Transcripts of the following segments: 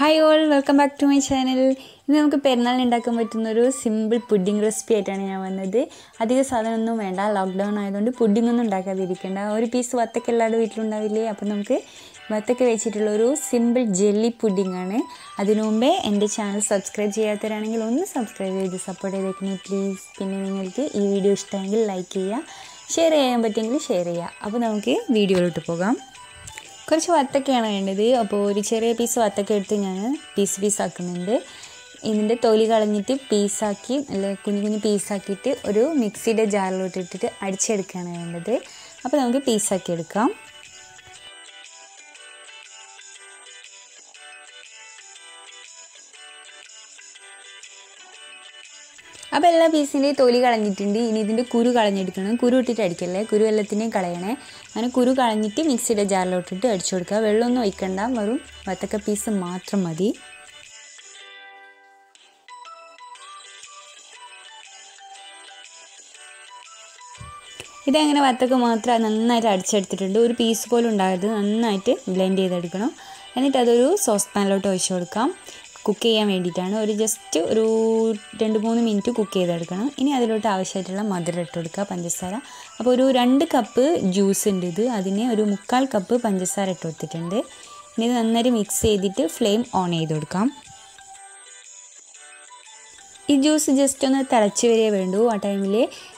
Hi all welcome back to my channel ഇന്ന് നമുക്ക് പെരുന്നാളിന് ഉണ്ടാക്കാൻ പറ്റുന്ന ഒരു സിമ്പിൾ പുഡിംഗ് റെസിപ്പി ആയിട്ടാണ് ഞാൻ വന്നത്. അധികം സാധനമൊന്നും വേണ്ട. ലോക്ക്ഡൗൺ ആയതുകൊണ്ട് പുഡിംഗ് ഒന്നും ഉണ്ടാക്കാതിരിക്കേണ്ട. ഒരു പീസ് വത്തക്ക എല്ലാവരുടെ വീട്ടിലുണ്ടാവില്ലേ? അപ്പോൾ നമുക്ക് വത്തക്ക വെച്ചിട്ടുള്ള ഒരു സിമ്പിൾ ജെല്ലി പുഡിംഗ് ആണ്. അതിനു മുമ്പേ എന്റെ ചാനൽ സബ്സ്ക്രൈബ് ചെയ്യാത്തവരാണെങ്കിൽ ഒന്ന് സബ്സ്ക്രൈബ് ചെയ്ത് സപ്പോർട്ട് ചെയ്തേക്കണേ പ്ലീസ് പിന്നെ നിങ്ങൾക്ക് ഈ വീഡിയോ ഇഷ്ടമെങ്കിൽ ലൈക്ക് ചെയ്യുക ഷെയർ ചെയ്യാൻ പറ്റുമെങ്കിൽ ഷെയർ ചെയ്യുക. അപ്പോൾ നമുക്ക് വീഡിയോയിലോട്ട് പോകാം. കുറച്ച് വത്തക്കയാണ് വേണ്ടത്. അപ്പോൾ ഒരു ചെറിയ പീസ് വത്തക്ക എടുത്ത് ഞാൻ പീസ് പീസ് ആക്കുന്നുണ്ട്. ഇതിന്റെ തൊലി കളഞ്ഞിട്ട് പീസാക്കി അല്ല കുഞ്ഞു കുഞ്ഞു പീസാക്കിയിട്ട് ഒരു മിക്സിയുടെ ജാറിലോട്ട് ഇട്ടിട്ട് അടിച്ചെടുക്കുകയാണ് വേണ്ടത്. അപ്പോൾ നമുക്ക് പീസാക്കി എടുക്കാം. അപ്പോൾ എല്ലാ പീസിന്റെയും തൊലി കളഞ്ഞിട്ടുണ്ട്. ഇനി ഇതിന്റെ കുരു കളഞ്ഞെടുക്കണം. കുരു ഇട്ടിട്ട് അടിക്കല്ലേ? കുരു എല്ലാത്തിനെയും കളയണേ. അങ്ങനെ കുരു കളഞ്ഞിട്ട് മിക്സിയുടെ ജാറിലോട്ടിട്ട് അടിച്ചു കൊടുക്കുക. വെള്ളമൊന്നും ഒഴിക്കണ്ട. വെറും വത്തക്ക പീസ് മാത്രം മതി. ഇതങ്ങനെ വത്തക്ക മാത്രം നന്നായിട്ട് അടിച്ചെടുത്തിട്ടുണ്ട്. ഒരു പീസ് പോലും ഉണ്ടാകരുത്. നന്നായിട്ട് ബ്ലെൻഡ് ചെയ്തെടുക്കണം. എന്നിട്ട് അതൊരു സോസ് പാനിലോട്ട് ഒഴിച്ചു കൊടുക്കാം. കുക്ക് ചെയ്യാൻ വേണ്ടിയിട്ടാണ്. ഒരു ജസ്റ്റ് ഒരു രണ്ട് മൂന്ന് മിനിറ്റ് കുക്ക് ചെയ്തെടുക്കണം. ഇനി അതിലോട്ട് ആവശ്യമായിട്ടുള്ള മധുരം ഇട്ട് കൊടുക്കുക പഞ്ചസാര. അപ്പോൾ ഒരു രണ്ട് കപ്പ് ജ്യൂസ് ഉണ്ട് ഇത്. അതിന് ഒരു മുക്കാൽ കപ്പ് പഞ്ചസാര ഇട്ട് കൊടുത്തിട്ടുണ്ട്. ഇനി ഇത് നന്നായി മിക്സ് ചെയ്തിട്ട് ഫ്ലെയിം ഓൺ ചെയ്ത് കൊടുക്കാം. ഈ ജ്യൂസ് ജസ്റ്റ് ഒന്ന് തിളച്ച് വരികയെ വേണ്ടൂ. ആ ടൈമിൽ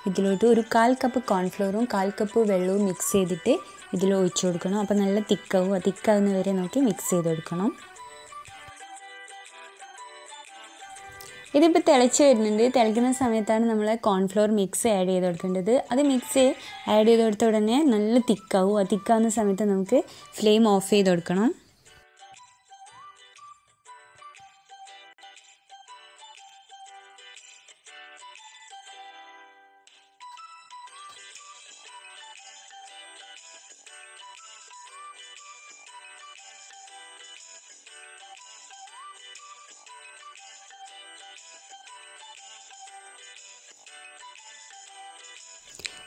ഇതിലോട്ട് ഒരു കാൽ കപ്പ് കോൺഫ്ലോറും കാൽ കപ്പ് വെള്ളവും മിക്സ് ചെയ്തിട്ട് ഇതിൽ ഒഴിച്ചു കൊടുക്കണം. അപ്പോൾ നല്ല തിക്കാവും. തിക്കാവുന്നവരെ തിക്കാവുന്ന വരെ നോക്കി മിക്സ് ചെയ്ത് കൊടുക്കണം ഇതിപ്പോൾ തിളച്ച് വരുന്നുണ്ട്. തിളയ്ക്കുന്ന സമയത്താണ് നമ്മൾ കോൺഫ്ലോർ മിക്സ് ആഡ് ചെയ്ത് കൊടുക്കേണ്ടത്. അത് മിക്സ് ആഡ് ചെയ്ത് കൊടുത്ത ഉടനെ നല്ല തിക്കാവും. ആ തിക്കാവുന്ന സമയത്ത് നമുക്ക് ഫ്ലെയിം ഓഫ് ചെയ്ത് കൊടുക്കണം.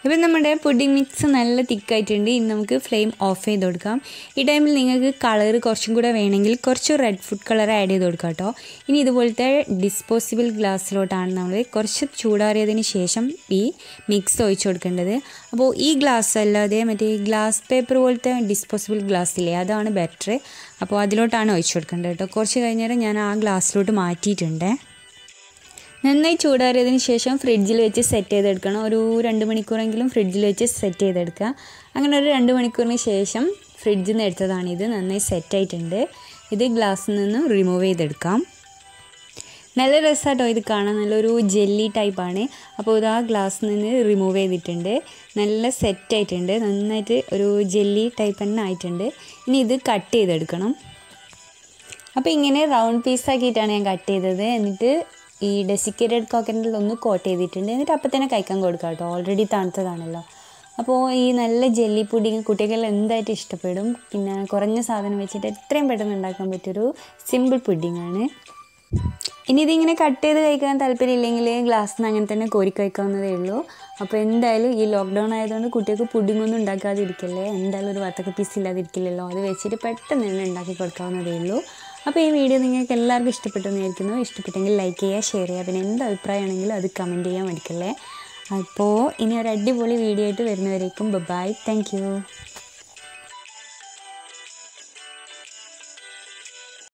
ഇപ്പം നമ്മുടെ പുഡിംഗ് മിക്സ് നല്ല തിക്കായിട്ടുണ്ട്. ഇനി നമുക്ക് ഫ്ലെയിം ഓഫ് ചെയ്ത് കൊടുക്കാം. ഈ ടൈമിൽ നിങ്ങൾക്ക് കളർ കുറച്ചും കൂടെ വേണമെങ്കിൽ കുറച്ച് റെഡ് ഫുഡ് കളർ ആഡ് ചെയ്ത് കൊടുക്കാം കേട്ടോ. ഇനി ഇതുപോലത്തെ ഡിസ്പോസിബിൾ ഗ്ലാസ്സിലോട്ടാണ് നമ്മൾ കുറച്ച് ചൂടാറിയതിന് ശേഷം ഈ മിക്സ് ഒഴിച്ച് കൊടുക്കേണ്ടത്. അപ്പോൾ ഈ ഗ്ലാസ് അല്ലാതെ മറ്റേ ഗ്ലാസ് പേപ്പർ പോലത്തെ ഡിസ്പോസിബിൾ ഗ്ലാസ് ഇല്ലേ അതാണ് ബെറ്റർ അപ്പോൾ അതിലോട്ടാണ് ഒഴിച്ചു കൊടുക്കേണ്ടത് കേട്ടോ. കുറച്ച് കഴിഞ്ഞേരം ഞാൻ ആ ഗ്ലാസ്സിലോട്ട് മാറ്റിയിട്ടുണ്ട്. നന്നായി ചൂടാറിയതിന് ശേഷം ഫ്രിഡ്ജിൽ വെച്ച് സെറ്റ് ചെയ്തെടുക്കണം. ഒരു രണ്ട് മണിക്കൂറെങ്കിലും ഫ്രിഡ്ജിൽ വെച്ച് സെറ്റ് ചെയ്തെടുക്കുക. അങ്ങനെ ഒരു രണ്ട് മണിക്കൂറിന് ശേഷം ഫ്രിഡ്ജിൽ നിന്ന് ഇത്. നന്നായി സെറ്റായിട്ടുണ്ട് ഇത് ഗ്ലാസ്സിൽ നിന്ന് റിമൂവ് ചെയ്തെടുക്കാം. നല്ല രസമാട്ടോ ഇത് കാണാൻ. നല്ലൊരു ജെല്ലി ടൈപ്പാണ് അപ്പോൾ ഇത് ആ ഗ്ലാസ്സിൽ നിന്ന് റിമൂവ് ചെയ്തിട്ടുണ്ട്. നല്ല സെറ്റായിട്ടുണ്ട് നന്നായിട്ട് ഒരു ജെല്ലി ടൈപ്പ് തന്നെ ആയിട്ടുണ്ട്. ഇനി ഇത് കട്ട് ചെയ്തെടുക്കണം. അപ്പോൾ ഇങ്ങനെ റൗണ്ട് പീസാക്കിയിട്ടാണ് ഞാൻ കട്ട് ചെയ്തത്. എന്നിട്ട് ഈ ഡെസിക്കേറ്റഡ് കോക്കനട്ടിൽ ഒന്ന് കോട്ട് ചെയ്തിട്ടുണ്ട്. എന്നിട്ട് അപ്പം തന്നെ കഴിക്കാൻ കൊടുക്കാം കേട്ടോ. ഓൾറെഡി തണുത്തതാണല്ലോ. അപ്പോൾ ഈ നല്ല ജെല്ലി പുഡിങ് കുട്ടികൾ എന്തായിട്ട് ഇഷ്ടപ്പെടും? പിന്നെ കുറഞ്ഞ സാധനം വെച്ചിട്ട് എത്രയും പെട്ടെന്ന് ഉണ്ടാക്കാൻ പറ്റിയൊരു സിമ്പിൾ പുഡിംഗ് ആണ്. ഇനി ഇതിങ്ങനെ കട്ട് ചെയ്ത് കഴിക്കാൻ താല്പര്യമില്ലെങ്കിൽ ഗ്ലാസ്സിൽ നിന്ന് അങ്ങനെ തന്നെ കോരി കഴിക്കാവുന്നതേ ഉള്ളൂ. അപ്പോൾ എന്തായാലും ഈ ലോക്ക്ഡൗൺ ആയതുകൊണ്ട് കുട്ടികൾക്ക് പുഡിംഗ് ഒന്നും ഉണ്ടാക്കാതിരിക്കല്ലേ? എന്തായാലും ഒരു വത്തക്ക പീസ് ഇല്ലാതിരിക്കില്ലല്ലോ. അത് വെച്ചിട്ട് പെട്ടെന്ന് തന്നെ ഉണ്ടാക്കി കൊടുക്കാവുന്നതേ ഉള്ളൂ. അപ്പോൾ ഈ വീഡിയോ നിങ്ങൾക്ക് എല്ലാവർക്കും ഇഷ്ടപ്പെട്ടെന്ന് വിചാരിക്കുന്നു. ഇഷ്ടപ്പെട്ടെങ്കിൽ ലൈക്ക് ചെയ്യുക ഷെയർ ചെയ്യുക. പിന്നെ എന്ത് അഭിപ്രായമാണെങ്കിലും അത് കമന്റ് ചെയ്യാൻ മടിക്കല്ലേ. അപ്പോൾ ഇനി ഒരു അടിപൊളി വീഡിയോ ആയിട്ട് വരുന്നവരേക്കും ബൈ താങ്ക്